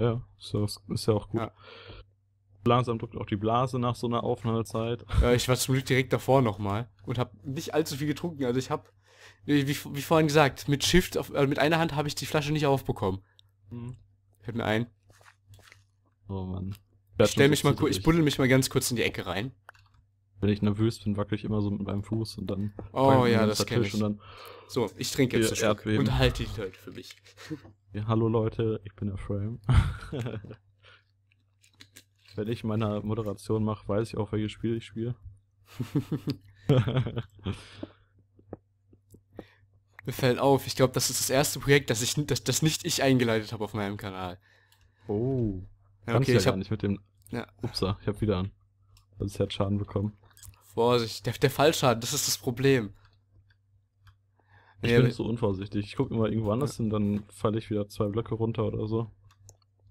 Ja, ist ja, ist ja auch gut. Ja. Langsam drückt auch die Blase nach so einer Aufnahmezeit. Ja, ich war zum Glück direkt davor nochmal und habe nicht allzu viel getrunken. Also ich habe, wie, wie vorhin gesagt, mit Shift, auf, äh, mit einer Hand habe ich die Flasche nicht aufbekommen. Hm. Fällt mir ein. Oh Mann. Ich stell mich mal, ich buddel mich mal ganz kurz in die Ecke rein. Wenn ich nervös bin, wackel ich immer so mit meinem Fuß und dann. Oh ja, das ganzer kenn Tisch ich. Und dann, So, ich trinke jetzt einen Schluck und halte die Leute für mich. ja, hallo Leute, ich bin der Frame. Wenn ich meine Moderation mache, weiß ich auch, welches Spiel ich spiele. Mir fällt auf, ich glaube, das ist das erste Projekt, das ich, das, das nicht ich eingeleitet habe auf meinem Kanal. oh. Ja, okay, ja ich habe nicht mit dem. Ja. Upsa, ich hab wieder an. Also ich hat Schaden bekommen. Vorsicht, der, der Fallschaden, das ist das Problem. Ich Ja, bin so unvorsichtig. Ich gucke immer irgendwo anders hin, dann falle ich wieder zwei Blöcke runter oder so.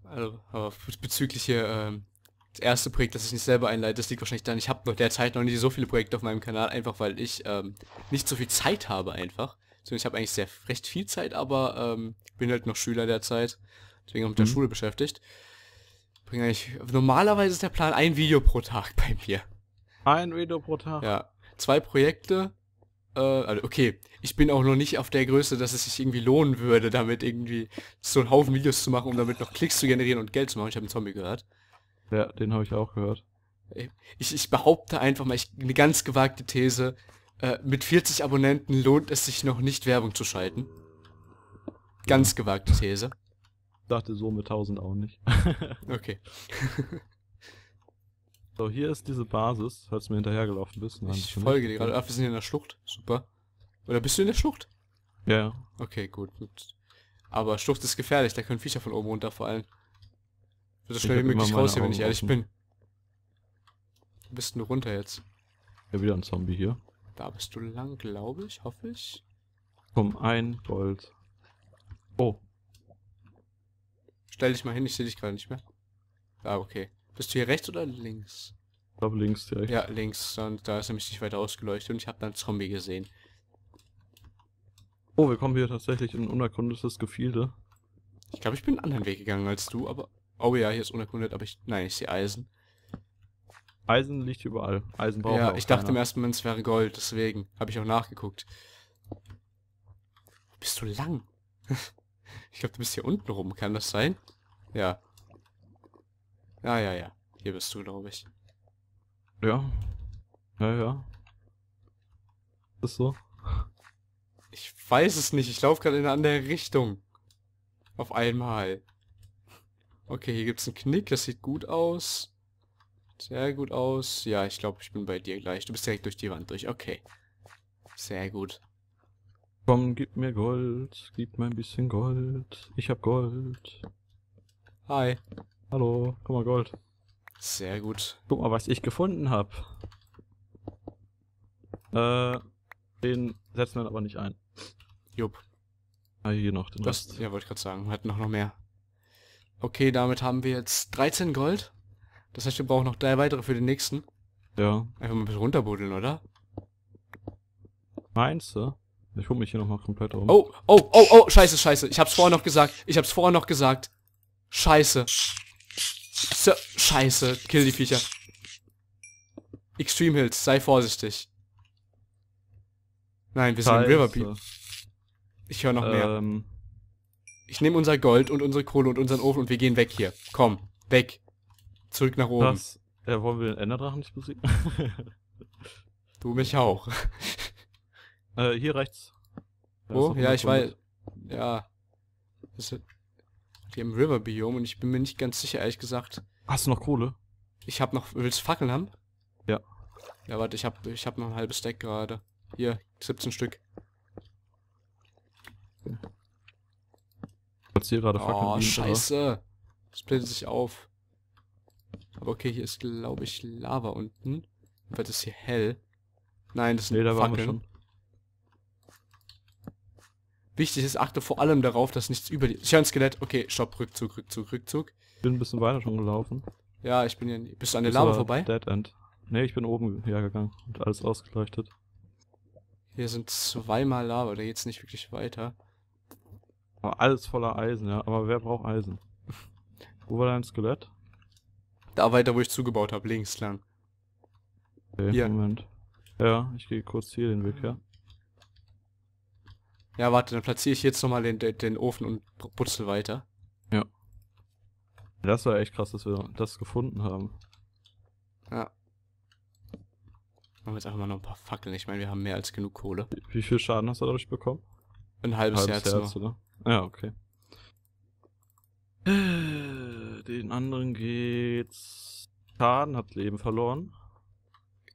Also, aber bezüglich hier, ähm, das erste Projekt, das ich nicht selber einleite, das liegt wahrscheinlich daran, ich habe noch derzeit noch nicht so viele Projekte auf meinem Kanal, einfach weil ich ähm, nicht so viel Zeit habe einfach. Sondern ich habe eigentlich sehr recht viel Zeit, aber ähm, bin halt noch Schüler derzeit, deswegen auch mit der Mhm. Schule beschäftigt. Bringe eigentlich, normalerweise ist der Plan ein Video pro Tag bei mir. Ein Video pro Tag. Ja, zwei Projekte. Äh, also okay, ich bin auch noch nicht auf der Größe, dass es sich irgendwie lohnen würde, damit irgendwie so einen Haufen Videos zu machen, um damit noch Klicks zu generieren und Geld zu machen. Ich habe einen Zombie gehört. Ja, den habe ich auch gehört. Ich, ich behaupte einfach mal, ich, eine ganz gewagte These, äh, mit 40 Abonnenten lohnt es sich noch nicht Werbung zu schalten. Ganz gewagte These. Dachte so mit 1000 auch nicht. Okay. So, hier ist diese Basis, falls du mir hinterhergelaufen bist. Nein, Ich folge dir gerade. Ach, wir sind hier in der Schlucht. Super. Oder bist du in der Schlucht? Ja, ja. Okay, gut, gut. Aber Schlucht ist gefährlich, da können Viecher von oben runterfallen. Ich will so schnell wie möglich raus hier, wenn ich ehrlich offen. bin. Wo bist denn du runter jetzt? Ja, wieder ein Zombie hier. Da bist du lang, glaube ich, hoffe ich. Komm, ein Gold. Oh, Stell dich mal hin, ich sehe dich gerade nicht mehr. Ah, okay. Bist du hier rechts oder links? ich glaube links direkt. Ja, links. Dann, da ist nämlich nicht weiter ausgeleuchtet und ich habe dann einen Zombie gesehen. Oh, wir kommen hier tatsächlich in ein unerkundetes Gefilde. Ich glaube, ich bin einen anderen Weg gegangen als du, aber... Oh ja, hier ist unerkundet, aber ich... Nein, ich sehe Eisen. Eisen liegt überall. Eisen braucht ja, ich dachte im keiner. ersten Moment, es wäre Gold, deswegen habe ich auch nachgeguckt. Bist du lang? ich glaube, du bist hier unten rum, kann das sein? Ja. Ja, ja, ja. Hier bist du, glaube ich. Ja. Ja, ja. Ist so. Ich weiß es nicht, ich laufe gerade in eine andere Richtung. Auf einmal. Okay, hier gibt's einen Knick, das sieht gut aus. Sehr gut aus. Ja, ich glaube, ich bin bei dir gleich. Du bist direkt durch die Wand durch. Okay. Sehr gut. Komm, gib mir Gold. Gib mir ein bisschen Gold. Ich hab Gold. Hi. Hallo, guck mal Gold. Sehr gut. Guck mal, was ich gefunden hab. Äh, den setzen wir aber nicht ein. Jupp. Ah, hier noch den Das, Rest. ja, wollte ich gerade sagen. Wir hatten noch, noch mehr. Okay, damit haben wir jetzt 13 Gold. Das heißt, wir brauchen noch drei weitere für den nächsten. Ja. Einfach mal ein bisschen runterbuddeln, oder? Meinst du? Ich guck mich hier nochmal komplett um. Oh, oh, oh, oh, scheiße, scheiße. Ich hab's vorher noch gesagt. Ich hab's vorher noch gesagt. Scheiße. So, scheiße. Kill die Viecher. Extreme Hills, sei vorsichtig. Nein, wir sind im River Beach. Ich höre noch mehr. Ähm, Ich nehme unser Gold und unsere Kohle und unseren Ofen und wir gehen weg hier. Komm, weg. Zurück nach oben. das. Ja, wollen wir den Enderdrachen nicht besiegen? Du mich auch. äh, hier rechts. Da Wo? Ja, ich weiß. Ja. Ist die im River Biome und ich bin mir nicht ganz sicher, ehrlich gesagt. Hast du noch Kohle? Ich hab noch. Willst du Fackeln haben? Ja. Ja, warte, ich hab, ich hab noch ein halbes Deck gerade. Hier, 17 Stück. Ich platziere gerade Fackeln. Oh, scheiße. Das bläht sich auf. Aber okay, hier ist, glaube ich, Lava unten. Wird es hier hell? Nein, das sind Nee, da waren wir Fackeln. Wichtig ist, achte vor allem darauf, dass nichts über die... Ich höre ein Skelett. Okay, stopp, Rückzug, Rückzug, Rückzug. Ich bin ein bisschen weiter schon gelaufen. Ja, ich bin ja... Bist du an der Lava vorbei? Dead End. Nee, ich bin oben hergegangen und alles ausgeleuchtet. Hier sind zweimal Lava, da geht's nicht wirklich weiter. Aber alles voller Eisen, ja. Aber wer braucht Eisen? Wo war dein Skelett? Da weiter, wo ich zugebaut habe, links lang. Okay, Hier. Moment. Ja, ich gehe kurz hier den Weg her. Ja, warte, dann platziere ich jetzt nochmal den, den, Ofen und putzel weiter. Das war echt krass, dass wir das gefunden haben. Machen wir jetzt einfach mal noch ein paar Fackeln. Ich meine, wir haben mehr als genug Kohle. Wie, wie viel Schaden hast du dadurch bekommen? Ein halbes, Herz, noch. oder? Ja, okay. Äh, Den anderen geht's. Schaden hat Leben verloren.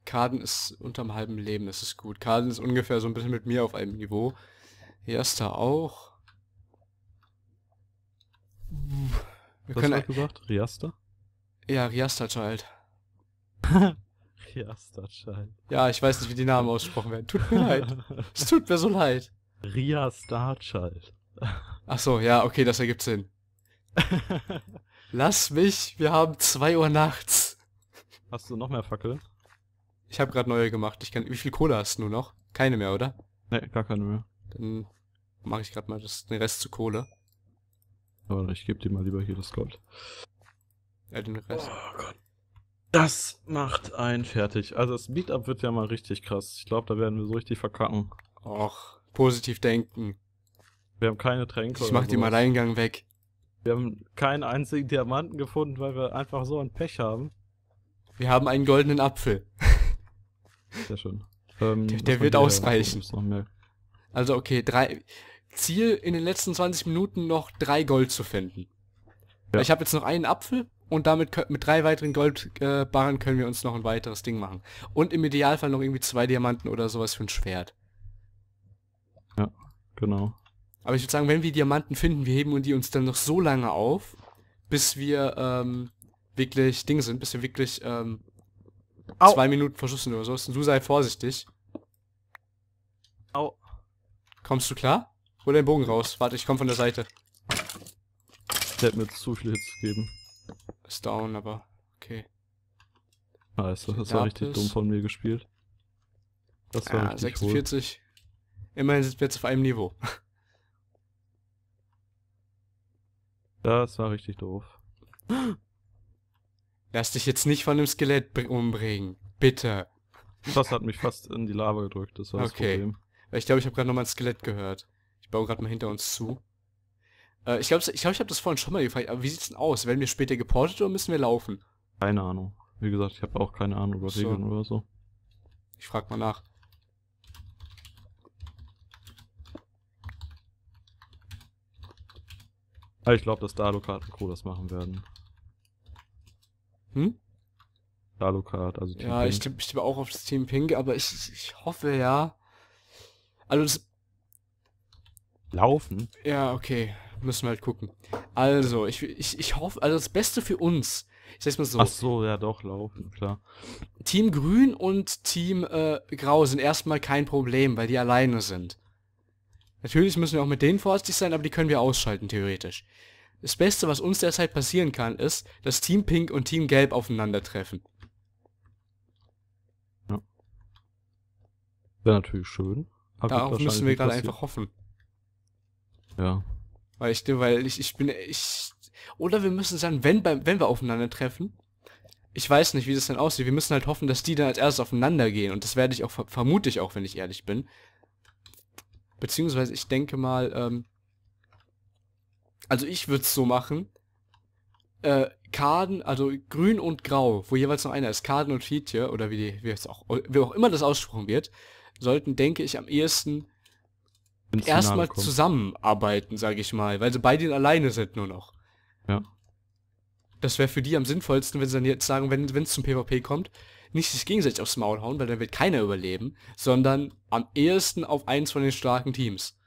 Kaden ist unterm halben Leben, das ist gut. Kaden ist ungefähr so ein bisschen mit mir auf einem Niveau. Erster auch. Wir Was können hast du gesagt? Riasta? Ja, Riasta Child. Riasta, Child. Ja, ich weiß nicht, wie die Namen ausgesprochen werden. Tut mir leid. Es tut mir so leid. Ria Starchild. Ach so, ja, okay, das ergibt Sinn. Lass mich, wir haben 2 Uhr nachts. Hast du noch mehr Fackeln? Ich habe gerade neue gemacht. Ich kann, wie viel Kohle hast du noch? Keine mehr, oder? Ne, gar keine mehr. Dann mache ich gerade mal das, den Rest zu Kohle. Aber ich gebe dir mal lieber hier das Gold. Ja, den Rest. Oh Gott. Das macht einen fertig. Also das Meetup wird ja mal richtig krass. Ich glaube, da werden wir so richtig verkacken. Och, positiv denken. Wir haben keine Tränke. Ich mach den sowas. Alleingang weg. Wir haben keinen einzigen Diamanten gefunden, weil wir einfach so ein Pech haben. Wir haben einen goldenen Apfel. Sehr schön. Ähm, Der- der wird ausreichen. Noch mehr. Also okay, drei. Ziel in den letzten 20 Minuten noch drei Gold zu finden. Ja. Ich habe jetzt noch einen Apfel und damit kö- mit drei weiteren Goldbarren äh, können wir uns noch ein weiteres Ding machen. Und im Idealfall noch irgendwie zwei Diamanten oder sowas für ein Schwert. Genau. Aber ich würde sagen, wenn wir Diamanten finden, wir heben die uns dann noch so lange auf, bis wir ähm, wirklich Ding sind, bis wir wirklich ähm, Au. zwei Minuten verschussen oder so. Und du sei vorsichtig. Au. Kommst du klar? Hol den Bogen raus. Warte, ich komme von der Seite. Der hat mir zu viel Hits gegeben. Ist down, aber okay. Scheiße, das war richtig dumm von mir gespielt. Das war Ja, richtig hohl. 46. Immerhin sind wir jetzt auf einem Niveau. Das war richtig doof. Lass dich jetzt nicht von dem Skelett br- umbringen. Bitte. Das hat mich fast in die Lava gedrückt, das war das Okay. Problem. Ich glaube, ich habe gerade nochmal ein Skelett gehört. Ich baue gerade mal hinter uns zu. Äh, ich glaube, ich, glaub, ich habe das vorhin schon mal gefragt, aber wie sieht's denn aus? Werden wir später geportet oder müssen wir laufen? Keine Ahnung. Wie gesagt, ich habe auch keine Ahnung über So. Regeln oder so. Ich frag mal nach. Aber ich glaube, dass Dalokart und Co. das machen werden. Hm? Dalokart, also Team Ja, ich Pink. tippe ich tippe auch auf das Team Pink, aber ich, ich hoffe ja. Also das, Laufen? ja, okay. Müssen wir halt gucken. Also, ich, ich, ich hoffe, also das Beste für uns. Ich sag's mal so. Ach so, ja doch, laufen, klar. Team Grün und Team äh, Grau sind erstmal kein Problem, weil die alleine sind. Natürlich müssen wir auch mit denen vorsichtig sein, aber die können wir ausschalten, theoretisch. Das Beste, was uns derzeit passieren kann, ist, dass Team Pink und Team Gelb aufeinandertreffen. Wäre natürlich schön. Darauf müssen wir gerade einfach hoffen. Ja. Weil ich, weil ich, ich bin, ich, oder wir müssen sagen, wenn, beim, wenn wir aufeinandertreffen, ich weiß nicht, wie das dann aussieht, wir müssen halt hoffen, dass die dann als erstes aufeinander gehen und das werde ich auch, ver- vermute ich auch, wenn ich ehrlich bin. Beziehungsweise ich denke mal, ähm, also ich würde es so machen, äh, Karden, also grün und grau, wo jeweils noch einer ist, Karden und Fietje, oder wie, die, wie, es auch, wie auch immer das ausgesprochen wird, sollten, denke ich, am ehesten erstmal zusammenarbeiten, sage ich mal, weil sie beide alleine sind nur noch. Ja. Das wäre für die am sinnvollsten, wenn sie dann jetzt sagen, wenn es zum PvP kommt, nicht sich gegenseitig aufs Maul hauen, weil dann wird keiner überleben, sondern am ehesten auf eins von den starken Teams.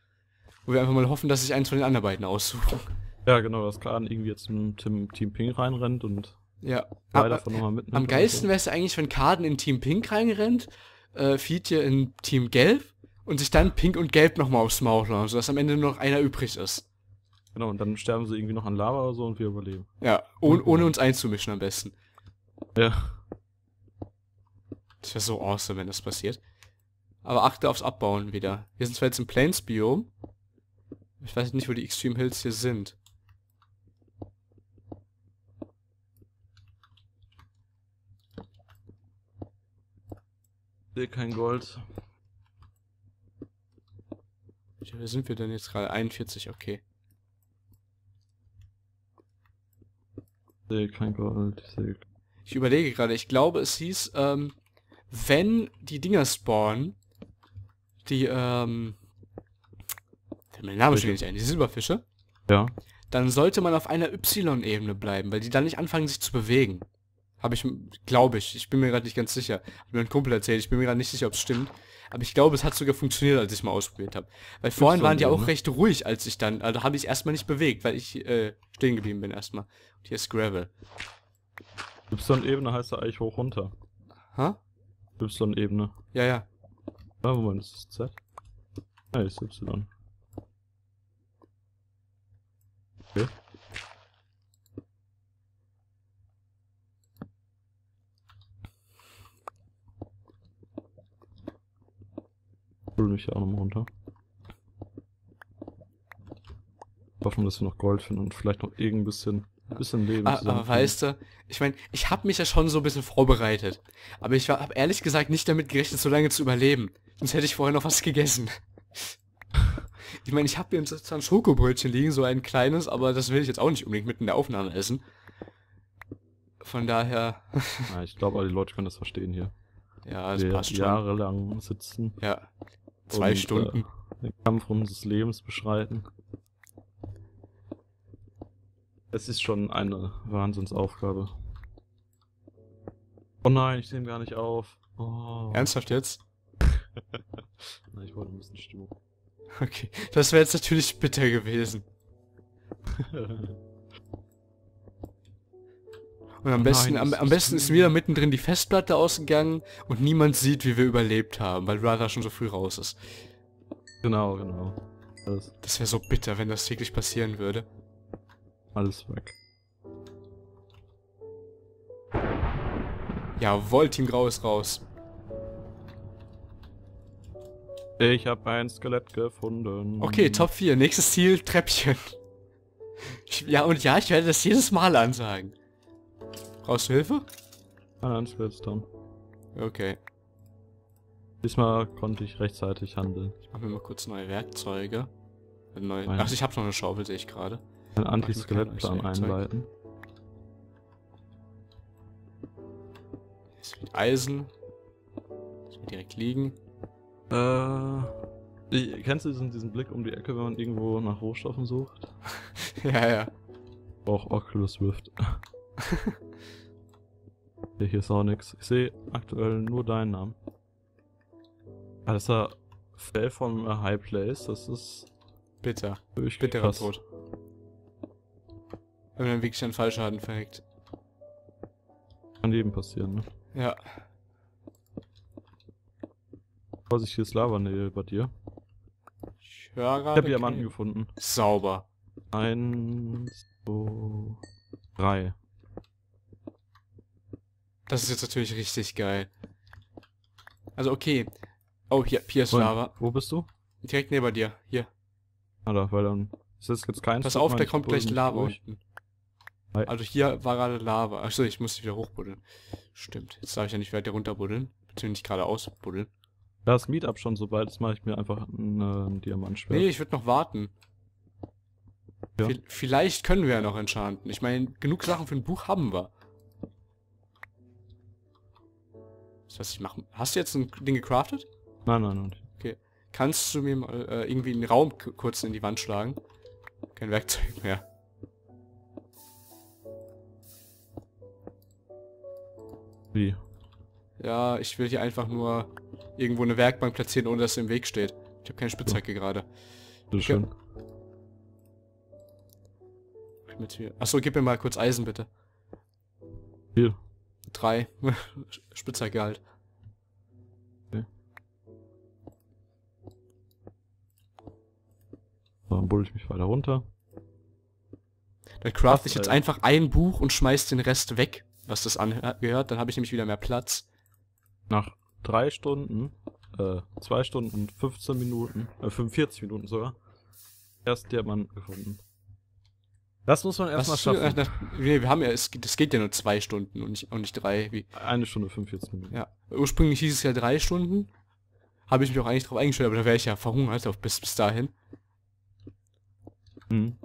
Wo wir einfach mal hoffen, dass sich eins von den anderen beiden aussuchen. Ja, genau, dass Kaden irgendwie jetzt im Team, Team Ping reinrennt und Ja. Aber, davon nochmal mitnimmt. am geilsten so. wäre es eigentlich, wenn Karden in Team Pink reinrennt, äh, Fietje in Team Gelb und sich dann Pink und Gelb nochmal aufs Maul hauen, sodass am Ende nur noch einer übrig ist. Genau, und dann sterben sie irgendwie noch an Lava oder so und wir überleben. Ja, ohne, ohne uns einzumischen am besten. Ja. Das wäre so awesome, wenn das passiert. Aber achte aufs Abbauen wieder. Wir sind zwar jetzt im Plains-Biom. Ich weiß nicht, wo die Extreme Hills hier sind. Sehe kein Gold. Wie sind wir denn jetzt gerade? 41, okay. Sehe kein Gold. Ich. Ich überlege gerade, ich glaube, es hieß, ähm, wenn die Dinger spawnen, die, ähm, der Name Welche? nicht ein, die Silberfische, Ja. dann sollte man auf einer Y-Ebene bleiben, weil die dann nicht anfangen, sich zu bewegen. Habe ich, glaube ich, ich bin mir gerade nicht ganz sicher. Hab mir ein Kumpel erzählt, ich bin mir gerade nicht sicher, ob es stimmt. Aber ich glaube, es hat sogar funktioniert, als ich es mal ausprobiert habe. Weil vorhin waren die auch Y-Ebene. recht ruhig, als ich dann, also habe ich erstmal nicht bewegt, weil ich äh, stehen geblieben bin erstmal. Und hier ist Gravel. Y-Ebene heißt ja eigentlich hoch runter. Hä? Y-Ebene. Ja, ja. Ah, Moment, ist das Z? Ah, ist Y. Mich hier auch nochmal runter. Hoffen, dass wir noch Gold finden und vielleicht noch irgend bisschen, bisschen Leben aber zusammenfinden. weißt du, ich meine, ich habe mich ja schon so ein bisschen vorbereitet. Aber ich habe ehrlich gesagt nicht damit gerechnet, so lange zu überleben. Sonst hätte ich vorher noch was gegessen. Ich meine, ich habe hier zwar ein Schokobrötchen liegen, so ein kleines, aber das will ich jetzt auch nicht unbedingt mitten in der Aufnahme essen. Von daher, Ja, ich glaube, alle Leute können das verstehen hier. ja, das passt schon. jahrelang sitzen. Ja, zwei und, Stunden. Äh, den Kampf unseres Lebens beschreiten. Es ist schon eine Wahnsinnsaufgabe. Oh nein, ich nehme gar nicht auf. Oh. Ernsthaft jetzt? Na, ich wollte ein bisschen Stimmung. Okay, das wäre jetzt natürlich bitter gewesen. Und am Oh besten, nein, am, am ist besten ist zu- wieder mittendrin die Festplatte ausgegangen und niemand sieht, wie wir überlebt haben, weil Radar schon so früh raus ist. genau, genau. Alles, Das wäre so bitter, wenn das wirklich passieren würde. alles weg. Jawohl, Team Grau ist raus. Ich habe ein Skelett gefunden. Okay, Top 4. Nächstes Ziel, Treppchen. Ich, ja, und ja, ich werde das jedes Mal ansagen. Brauchst du Hilfe? Ah, ein Skelett dran. Okay. Diesmal konnte ich rechtzeitig handeln. Ich mache mir mal kurz neue Werkzeuge. Neue, Nein. ach, ich habe noch eine Schaufel, sehe ich gerade. Kein Anti-Skelettplan einleiten. Jetzt wird Eisen. Das wird direkt liegen. Äh. ich- Kennst du diesen, diesen Blick um die Ecke, wenn man irgendwo nach Rohstoffen sucht? ja, ja. Auch Oculus Rift. ja, hier ist auch nix. Ich sehe aktuell nur deinen Namen. Ah, das ist ja Fell von a High Place. Das ist Bitter. Bitterer krass. Tod. Wenn man wirklich einen Fallschaden verhängt. Kann jedem passieren, ne? Ja. Vorsicht, hier ist Lavanähe bei dir. Ich höre Ich gerade. habe Diamanten gefunden. Sauber. Eins, zwei, drei. Das ist jetzt natürlich richtig geil. Also okay. Oh, hier, hier ist Lava. Wo bist du? Direkt neben dir. Hier. Ah, da, weil dann ist das jetzt kein Pass Stück, auf, da kommt gleich Lava unten. Also hier war gerade Lava. Achso, ich muss dich wieder hochbuddeln. Stimmt. Jetzt darf ich ja nicht weiter runterbuddeln. Beziehungsweise nicht geradeaus buddeln. Da ist Meetup schon so bald, jetzt mache ich mir einfach ein, äh, Diamantschwert. Nee, ich würde noch warten. Ja. Vi- Vielleicht können wir ja noch enchanten. Ich meine, genug Sachen für ein Buch haben wir. Das was ich machen. Hast du jetzt ein Ding gecraftet? Nein, nein, nein. Kannst du mir mal äh, irgendwie einen Raum kurz in die Wand schlagen? Kein Werkzeug mehr. Wie? Ja, ich will hier einfach nur irgendwo eine Werkbank platzieren, ohne dass sie im Weg steht. Ich habe keine Spitzhacke gerade. Bitteschön. Mit hier. Achso, gib mir mal kurz Eisen, bitte. Hier. Drei. Spitzhacke. So, dann buddel ich mich weiter runter. Dann craft ich jetzt äh. einfach ein Buch und schmeiß den Rest weg, was das angehört. Dann habe ich nämlich wieder mehr Platz. Nach drei Stunden, äh, zwei Stunden und 15 Minuten, äh, 45 Minuten sogar, erst Diamanten gefunden. Das muss man erstmal ist- schaffen. äh, nach- nee, wir haben ja, es, geht- es geht ja nur zwei Stunden und nicht, und nicht drei. Wie, Eine Stunde 45 Minuten. ja. Ursprünglich hieß es ja drei Stunden. Habe ich mich auch eigentlich drauf eingestellt, aber da wäre ich ja verhungert auf bis, bis dahin. Mhm.